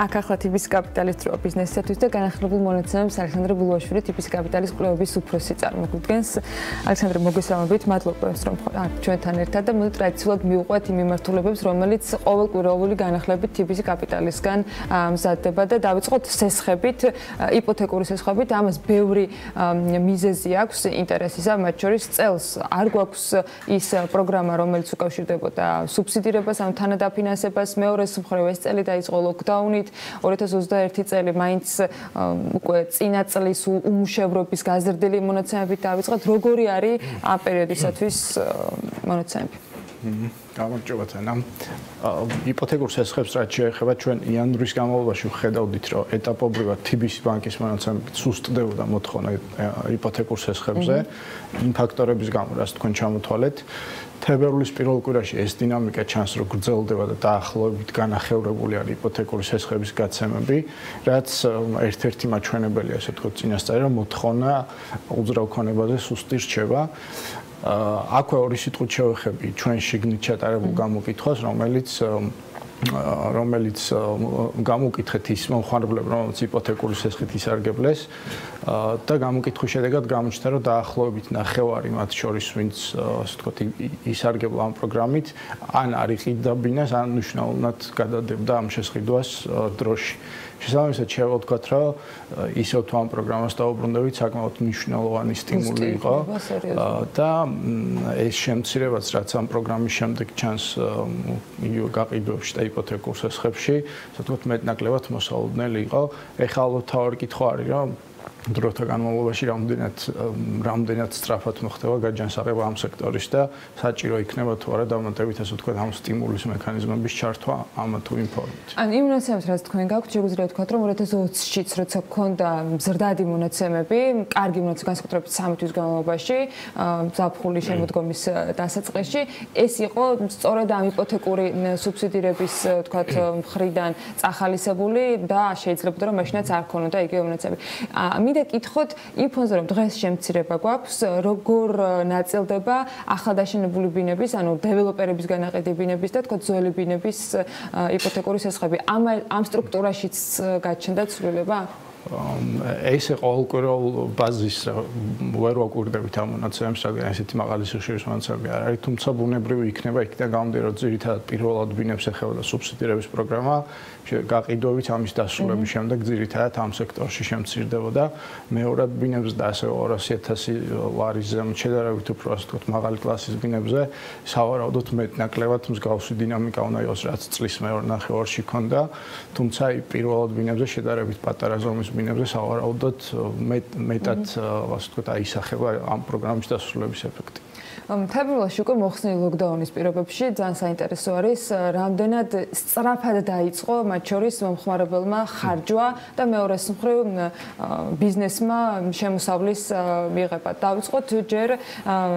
აქ ახლა ტიპის კაპიტალის თრო ბიზნესისათვის და განახლებულ მონაცემებს ალექსანდრე ბულუაშვილი ტიპის კაპიტალის კვლევების უფროსი წარმოგვიდგენს. ალექსანდრე მოგესალმებით, მადლობა რომ აქ ჩვენთან ერთად და მოდი ტრადიციულად მიუყვეთ იმ მიმართულებებს, რომელიც ყოველკვირეული განახლებით ტიპის კაპიტალისგან მზადდება და დავიწყოთ სესხებით, იპოთეკური სესხებით. ამას ბევრი მიზეზი აქვს ინტერესისა, მათ შორის წელს არ გვაქვს ის პროგრამა, რომელიც უკავშირდებოდა სუბსიდირებას ან თანადაფინანსებას. მეორე მხრივ ეს წელი დაიწყო ლოკდაუნით 2021 წელი მაინც უკვე წინა წლის უმუშევრობის გაზრდილი მონაცემებით დავიწყოთ როგორი არის ამ პერიოდისათვის მონაცემები გამარჯობათ ანა იპოთეკურ სესხებს რაც შეეხება ჩვენ იანვრის განმავლობაში ვხედავდით რომ ეტაპობრივად TBC ბანკის მონაცემებით სუსტდებოდა მოთხოვნა იპოთეკურ სესხებზე. იმ ფაქტორების გამო რაც თქვენ ჩამოთვალეთ თებერვლის პირველ კვირაში ეს დინამიკა ჩანს რომ გრძელდება და დაახლოებით განახევრებული არის იპოთეკური სესხების გაცემები, რაც ერთ-ერთი მაჩვენებელია, ასე თქო, წინასწარი რომ მოთხოვნა უძრავ ქონებაზე სუსტი რჩება. აქვე ორი სიტყვით შევეხები ჩვენ შიგნით ჩატარებულ გამოკითხვას, რომელიც რომელიც გამოკითხეთ ის მომხმარებლებს, რომელიც იპოთეკური სესხით ისარგებლეს და გამოკითხვის შედეგად გამოჩნდა, რომ დაახლოებით ნახევარი მათ შორის, ვინც ასე ვთქვათ, ისარგებლა ამ პროგრამით, ან არიყიდა ბინას, ან მნიშვნელოვნად გადადებდა ამ შესყიდვას დროში. შესაბამისად შევთქვათ, რომ ისევ თუ ამ პროგრამას დაუბრუნდებით, საკმაოდ მნიშვნელოვანი სტიმული იყო და ეს შემცირებაც რაც ამ პროგრამის შემდეგ ჩანს გაყიდვებში და იპოთეკურ სესხებში, ასე ვთქვათ, მეტნაკლებად მოსალოდნელი იყო. ეხლა ალბათ თავი კითხვა არის, რომ დროთა განმავლობაში რამდენად რამდენად სწრაფად მოხდება გაჯანსაღება ამ სექტორის და საჭირო იქნება თუ არა დამატებით ასე ვთქვათ ამ სტიმულის მექანიზმების ჩართვა ამ თუ იმ ფორმით. ან იმ მონაცემებს რაც თქვენ გაქვთ შეგვიძლია ვთქვათ რომ 2020-ში როცა გქონდა ზრდადი მონაცემები, კარგი მონაცემები განსაკუთრებით 3 თვის განმავლობაში, ზაფხულის შემოდგომის დასაწყისში, ეს იყო სწორედ ამ იპოთეკური სუბსიდირების ვთქვათ მხრიდან წახალისებული და შეიძლება რომ მაშინაც არ ქონოდა იგივე მონაცემები. მინდა კითხოთ იმ ფონზე რომ დღეს შემცირება გვაქვს როგორ ნაწილდება ახალდაშენებული ბინების ანუ დეველოპერების განაყედი ბინების და თქო ძველი ბინების იპოთეკური სესხები. ამ ამ სტრუქტურაშიც გაჩნდა ცვლილება ეს ყოველკვირეულ ბაზის ვერ ვაკვირდებით ამ მონაცემებს, რადგან ესეთი მაღალი სიხშირის მონაცემები არ არის, თუმცა ბუნებრივი იქნება იქიდან გამომდინარე, რომ ძირითადად პირველად ბინებს ეხება სუბსიდირების პროგრამა, გაყიდვებით ამის დასრულების შემდეგ ძირითადად ამ სექტორში შემცირდებოდა. მეორად ბინებს და ასე 200.000 ლარის ზემოთ შედარებით უფრო ასე ვთქვათ, მაღალი კლასის ბინებზე სავარაუდოდ მეტნაკლებად მსგავსი დინამიკა უნდა იყოს, რაც წლის მეორე ნახევარში ქონდა, თუმცა პირველად ბინებზე შედარებით პატარა ზომის ბინებზე სავარაუდოდ მეტად ასე ვთქვათ, აისახება ამ პროგრამის დასრულების ეფექტი. თებერვალში უკვე მოხსნილი ლოკდაუნის პირობებში ძალიან საინტერესო არის რამდენად სწრაფად დაიწყო მათ შორის მომხმარებელმა ხარჯვა და მეორე მხრივ ბიზნესმა შემოსავლის მიღება. დავიწყოთ ჯერ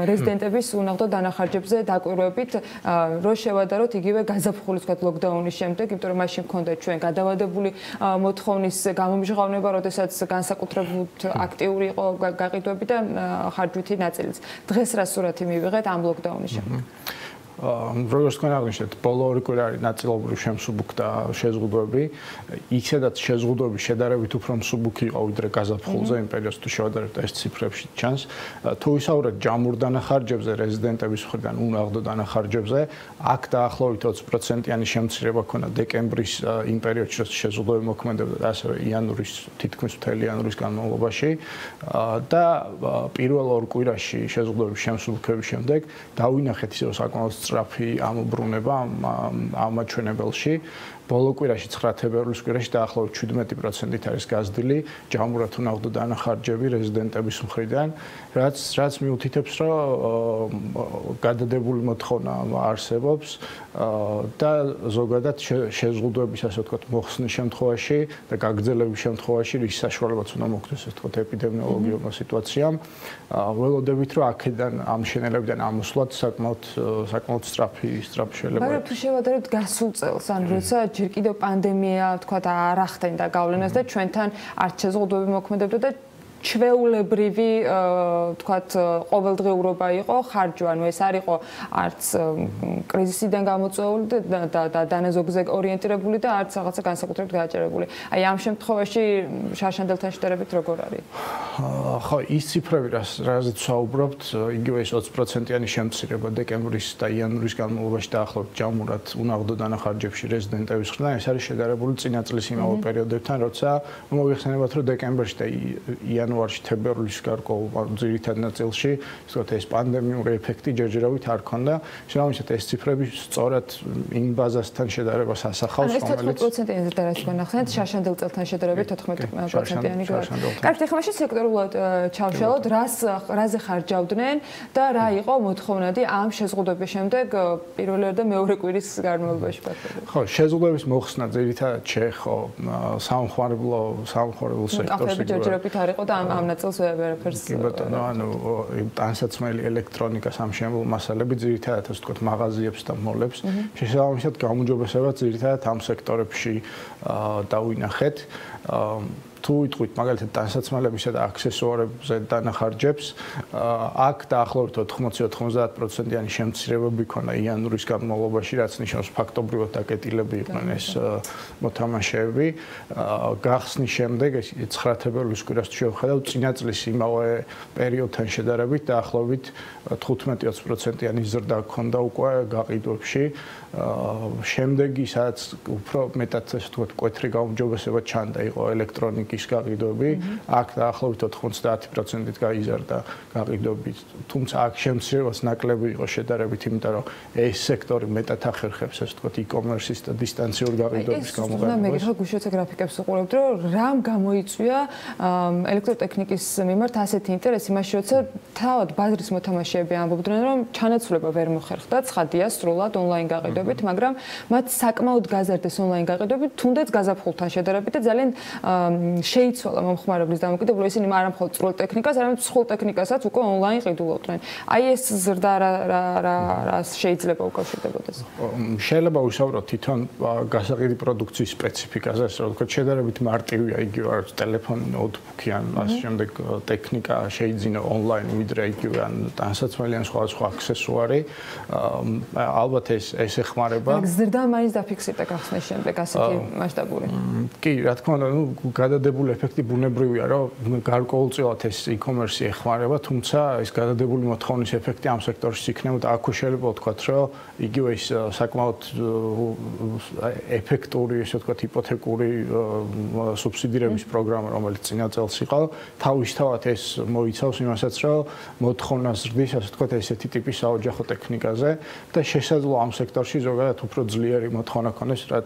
რეზიდენტების უნაღდო დანახარჯებზე დაკვირვებით, რო შევადაროთ იგივე გაზაფხული თქვა ლოკდაუნის შემდეგ, იმიტომ რომ მაშინ მქონდა ჩვენ გადავადებული მოთხოვნის გამომჟღავნება, როდესაც განსაკუთრებულად აქტიური იყო გაყიდვები და ხარჯვითი ნაწილიც. დღეს რა სურათი მივიღეთ? მივიღეთ ამ ლოკდაუნის შემდეგ. როგორც თქვენ აღნიშნეთ, ბოლო ორი კვირა არის ნაწილობრივ შემსუბუქდა შეზღუდვები. ისედაც შეზღუდვები შედარებით უფრო მსუბუქი იყო ვიდრე გაზაფხულზე იმ პერიოდს თუ შევადარებთ ეს ციფრებში ჩანს. თუ ისაუბრეთ ჯამურ დანახარჯებზე, რეზიდენტების მხრიდან უნაღდო დანახარჯებზე, აქ დაახლოებით 20%-იანი შემცირება ქონდა დეკემბრის იმ პერიოდში, როცა შეზღუდვები მოქმედებდა და ასევე იანვრის თითქმის მთელი იანვრის განმავლობაში და პირველ ორ კვირაში შეზღუდვების შემსუბუქების შემდეგ დავინახეთ ისე საკმაოდ სწრაფი ამობრუნება ამ მაჩვენებელში ბოლო კვირაში 9 თებერვლის კვირაში დაახლოებით 17%-ით არის გაზრდილი ჯამურად უნაღდო დანახარჯები რეზიდენტების მხრიდან, რაც რაც მიუთითებს, რომ გადადებული მოთხოვნა არსებობს და ზოგადად შეზღუდვების ასე ვთქვათ მოხსნის შემთხვევაში და გაგრძელების შემთხვევაში რის საშუალებაც უნდა მოხდეს ასე ვთქვათ ეპიდემიოლოგიურმა სიტუაციამ. ველოდებით, რომ აქედან ამ შენელებიდან ამოსვლად საკმაოდ საკმაოდ სწრაფი სწრაფი შეიძლება. მაგრამ თუ შევადარებთ გასულ წელს, ან როცა ჯერ კიდევ პანდემია, თქვა და არ ახდენდა გავლენას და ჩვენთან არც შეზღუდვები მოქმედებდა და ჩვეულებრივი თქვათ ყოველდღიურობა იყო ხარჯვა, ანუ ეს არ იყო არც კრიზისიდან გამოწვეული და და დანაზოგზე ორიენტირებული და არც რაღაცა განსაკუთრებით გააჭერებული. აი ამ შემთხვევაში შაშანდელთან შედარებით როგორ არის? ხო, ის ციფრები, რაზეც საუბრობთ, იგივე ეს 20%-იანი შემცირება დეკემბრის და იანვრის განმავლობაში დაახლოებით ჯამურად უნაღდო დანახარჯებში რეზიდენტების ხრიდან ეს არის შედარებული წინა წლის იმავე პერიოდებთან, როცა მოიხსენებათ, რომ დეკემბერში და იანვარში თებერვლის გარკვეულ ძირითად ნაწილში, ვთქვათ, ეს პანდემიური ეფექტი ჯერჯერობით არ ქონდა. შემოვიჩეთ ეს ციფრები სწორად იმ ბაზასთან შედარებას ასახავს, რომელიც 14%-იანი ზრდა რაც განახსენეთ, შაშანდელ წელთან შედარებით 14%-იანი გავა. კარგი, ხმაში სექტორულად ჩავშალოთ, რას რაზე ხარჯავდნენ და რა იყო მოთხოვნადი ამ შეზღუდვების შემდეგ პირველი და მეორე კვირის განმავლობაში ხო, შეზღუდვების მოხსნა ძირითადად შეხო სამხარებლო სამხარებლო სექტორში. აფრები ჯერჯერობით არ იყო და ამ ამ ნაწილს ვერაფერს კი ბატონო, ანუ ტანსაცმელი ელექტრონიკა სამშენებლო მასალები ძირითადად ასე ვთქვათ მაღაზიებს და მოლებს შესაბამისად გამოჯობესება ძირითადად ამ სექტორებში დავინახეთ. თუ იტყვით მაგალითად დასაცმელებისა და აქსესუარებზე დანახარჯებს, აქ დაახლოებით 80-90%-იანი შემცირებები ქონა იანვრის განმავლობაში, რაც ნიშნავს ფაქტობრივად დაკეტილები იყვნენ ეს მოთამაშეები. გახსნის შემდეგ ეს 9 თებერვლის კვირას შევხედავ წინა წლის იმავე პერიოდთან შედარებით დაახლოებით 15-20%-იანი ზრდა ქონდა უკვე გაყიდვებში. შემდეგი სადაც უფრო მეტად ასე ვთქვათ, კვეთრი გაუმჯობესება ჩანდა იყო ელექტრონიკის გაყიდვები, აქ დაახლოებით 90%-ით გაიზარდა გაყიდვები, თუმცა აქ შემცირებას ნაკლები იყო შედარებით, იმიტომ რომ ეს სექტორი მეტად ახერხებს ასე ვთქვათ, e-commerce-ის და დისტანციური გაყიდვების გამოყენებას. მე მეკითხა გუშინაც გრაფიკებს უყურებთ, რომ რამ გამოიწვია ელექტროტექნიკის მიმართ ასეთი ინტერესი, მაშინ როცა თავად ბაზრის მოთამაშეები ამბობდნენ, რომ ჩანაცვლება ვერ მოხერხდა, ცხადია სრულად ონლაინ გაყიდვა გაყიდვებით, მაგრამ მათ საკმაოდ გაზარდეს ონლაინ გაყიდვებით, თუნდაც გაზაფხულთან შედარებით და ძალიან შეიცვალა მომხმარებლის დამოკიდებულება ისინი არა მხოლოდ წვრილ ტექნიკას, არამედ მსხვილ ტექნიკასაც უკვე ონლაინ ყიდულობდნენ. აი ეს ზრდა რა რა რა რა შეიძლება უკავშირდებოდეს? შეიძლება ვისაუბროთ თვითონ გასაყიდი პროდუქციის სპეციფიკაზე, ასე რომ ვთქვათ, შედარებით მარტივია იგივე არის ტელეფონი, ნოუთბუქი ან ასე შემდეგ ტექნიკა შეიძლება ონლაინ ვიდრე იგივე ან დასაცმელი ან სხვა სხვა აქსესუარი. ალბათ ეს ეს ეხმარება. ზრდა მაინც დაფიქსირდა გახსნის შემდეგ ასეთი მასშტაბური. კი, რა თქმა უნდა, ნუ გადადებული ეფექტი ბუნებრივია, რომ გარკვეულწილად ეს e-commerce ეხმარება, თუმცა ეს გადადებული მოთხოვნის ეფექტი ამ სექტორში იქნებოდა აქ შეიძლება ვთქვათ, რომ იგივე ის საკმაოდ ეფექტური, ესე ვთქვათ, იპოთეკური სუბსიდირების პროგრამა, რომელიც წინა წელს იყო, თავისთავად ეს მოიცავს იმასაც, რომ მოთხოვნა ზრდის, ასე ვთქვათ, ესეთი ტიპის საოჯახო ტექნიკაზე და შესაძლოა ამ სექტორში ზოგადად უფრო ძლიერი მოთხოვნა ქონდეს რა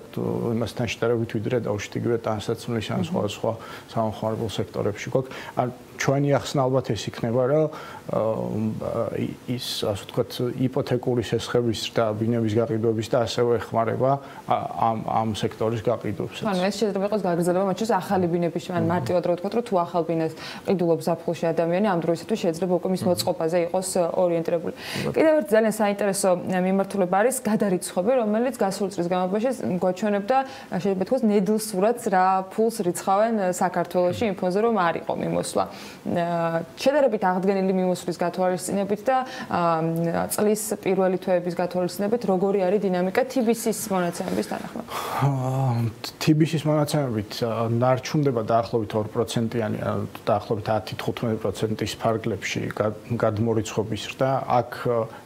იმასთან შედარებით ვიდრე დაუშვიგივე ტანსაცმლის ან სხვა სხვა სამხარებელ სექტორებში გვაქვს. ან ჩვენი ახსნა ალბათ ეს იქნება რა ის ასე ვთქვათ იპოთეკური შესხების და ბინების გაყიდვების და ასევე ეხმარება ამ ამ სექტორის გაყიდვებს. ანუ ეს შეიძლება იყოს გაგრძელება მათ შორის ახალი ბინების ან მარტივად რა ვთქვათ რომ თუ ახალ ბინას ყიდულობს ზაფხულში ადამიანი ამ დროისათვის შეიძლება უკვე მის მოწყობაზე იყოს ორიენტირებული. კიდევ ერთ ძალიან საინტერესო მიმართულება არის გადარიცხვები რომელიც გასულ წლის განმავლობაში გვაჩვენებდა შეიძლება თქვას ნედლსურად რა ფულს რიცხავენ საქართველოში იმ ფონზე რომ არ იყო მიმოსვლა. შედარებით აღდგენილი მიმოსვლის გათვალისწინებით და წლის პირველი თვეების გათვალისწინებით როგორი არის დინამიკა TBC-ის მონაცემების თანახმად? TBC-ის მონაცემებით ნარჩუნდება დაახლოებით 2%-იანი, დაახლოებით 10-15%-ის ფარგლებში გადმორიცხვების და აქ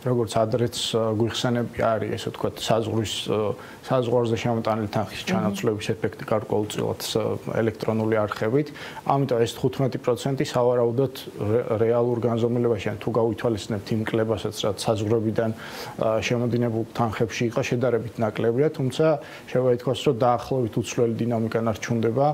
როგორც ადრეც გვიხსენები არის ესე ვთქვათ საზღვრის საზღვარზე შემოტანილი თანხის ჩანაცვლების ეფექტი გარკვეულწილად ელექტრონული არხებით. ამიტომ ეს 15% სავარაუდოდ რეალურ განზომილებაში ან თუ გავითვალისწინებთ იმ კლებასაც, რაც საზღვრებიდან შემოდინებულ თანხებში იყო შედარებით ნაკლებია, თუმცა შეიძლება ითქვას, რომ დაახლოებით უცვლელი დინამიკა ნარჩუნდება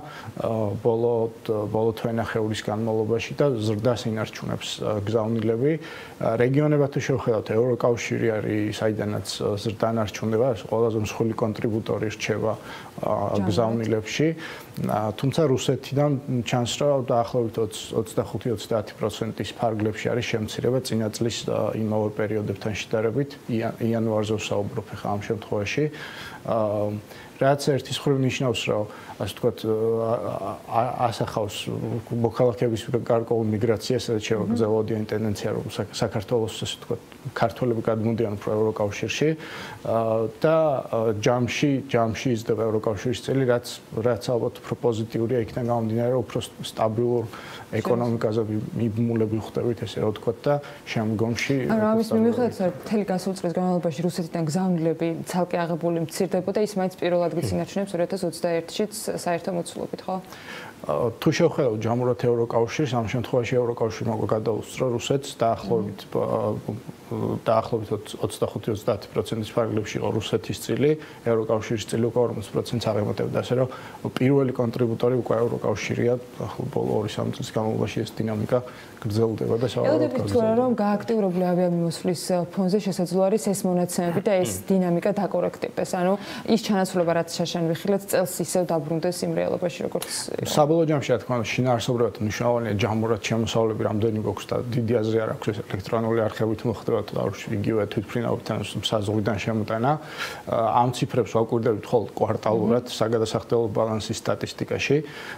ბოლო ბოლო თვენახევრის განმავლობაში და ზრდას ინარჩუნებს გზავნილები. რეგიონებად თუ შევხედავთ, ევროკავშირი არის საიდანაც ზრდა ნარჩუნდება, ყველაზე მსხვილი კონტრიბუტორი რჩება გზავნილებში. თუმცა რუსეთიდან ჩანს, რომ დაახლოებით 25-30%-ის ფარგლებში არის შემცირება წინა წლის იმავე პერიოდებთან შედარებით. იანვარზე ვსაუბრობ ხა ამ შემთხვევაში. რაც ერთის ხრივ ნიშნავს, რომ ასე ვთქვათ, ასახავს მოქალაქეების გარკვეულ მიგრაციას, სადაც შევაგრძელოდიან ტენდენცია, რომ საქართველოს ასე ვთქვათ, ქართველები გადმოდიან უფრო ევროკავშირში. და ჯამში, ჯამში იზრდება ევროკავშირის წელი, რაც რაც ალბათ უფრო პოზიტიურია იქიდან გამომდინარე, უფრო სტაბილურ ეკონომიკაზე მიბმულები ხვდებით ესე რა ვთქვათ და შემდგომში არა ამის მიუხედავად რომ მთელი გასულ წლის განმავლობაში რუსეთიდან გზავნილები ცალკე აღებული მცირდებოდა ის მაინც პირველ ადგილს ინარჩუნებს 2021-შიც საერთო მოცულობით ხო? თუ შევხედავ ჯამურად ევროკავშირს, ამ შემთხვევაში ევროკავშირი მოგა გადაუსწრო რუსეთს დაახლოებით დაახლოებით 25-30%-ის ფარგლებში იყო რუსეთის წილი, ევროკავშირის წილი უკვე 40%-ს აღემატებოდა, ასე რომ პირველი კონტრიბუტორი უკვე ევროკავშირია, ახლა ბოლო 2-3 წლის განმავლობაში ეს დინამიკა გრძელდება და სავარაუდოდ ელოდებით თუ რომ გააქტიურებული ავიამიმოსვლის ფონზე შესაძლოა არის ეს მონაცემები და ეს დინამიკა დაკორექტდეს. ანუ ის ჩანაცვლება რაც შაშან ვიხილეთ წელს ისევ დაბრუნდეს იმ რეალობაში როგორც საბოლოო ჯამში რა თქმა უნდა შინაარსობრივად მნიშვნელოვანია ჯამურად შემოსავლები რამდენი გვაქვს და დიდი აზრი არ აქვს ეს ელექტრონული არქივით მოხდება და იგივე თვითფრინავებთან საზღვიდან შემოტანა. ამ ციფრებს ვაკვირდებით ხოლმე კვარტალურად საგადასახდელო ბალანსის სტატისტიკაში.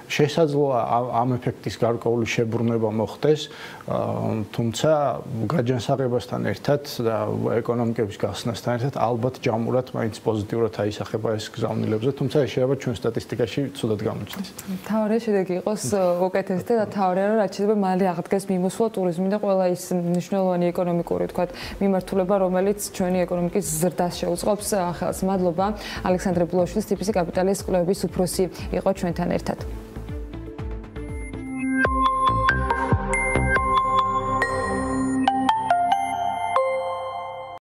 შესაძლოა ამ ეფექტის გარკვეული შებრუნება მოხდეს, თუმცა გაჯანსაღებასთან ერთად და ეკონომიკების გახსნასთან ერთად ალბათ ჯამურად მაინც პოზიტიურად აისახება ეს გზავნილებზე, თუმცა ეს შეიძლება ჩვენ სტატისტიკაში ცუდად გამოჩნდეს. თავი შედეგი იყოს უკეთესი და თავი რა რაც შეიძლება მალე აღდგეს მიმოსვლა ტურიზმი და ყველა ის მნიშვნელოვანი ეკონომიკური თქვა მიმართულება, რომელიც ჩვენი ეკონომიკის ზრდას შეუწყობს. ხელს მადლობა ალექსანდრე ბლოშვილის ტიპის კაპიტალის კვლევების უფროსი იყო ჩვენთან ერთად.